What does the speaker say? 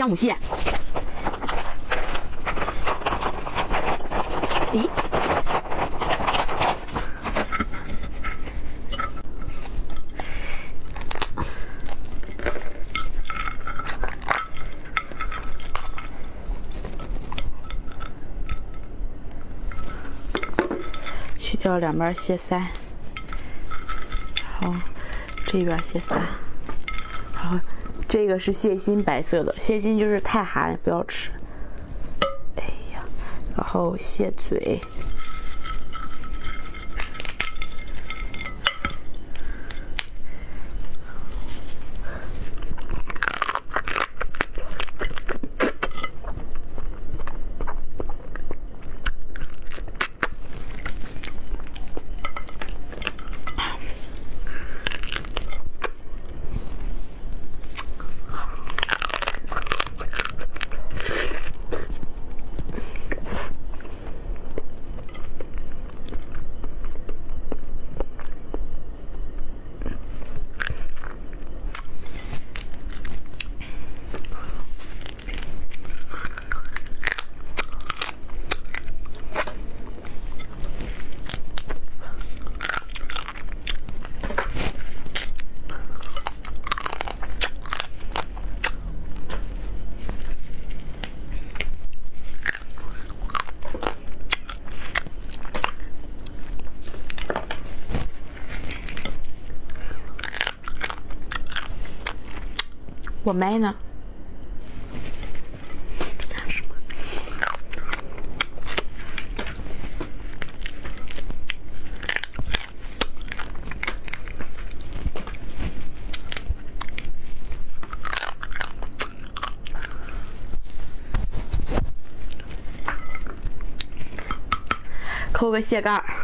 姜母蟹。咦？去掉两边蟹腮，好这边蟹腮，然后这个是蟹心，白色的蟹心就是太寒，不要吃。哎呀，然后蟹嘴。我麦呢？抠个蟹盖儿。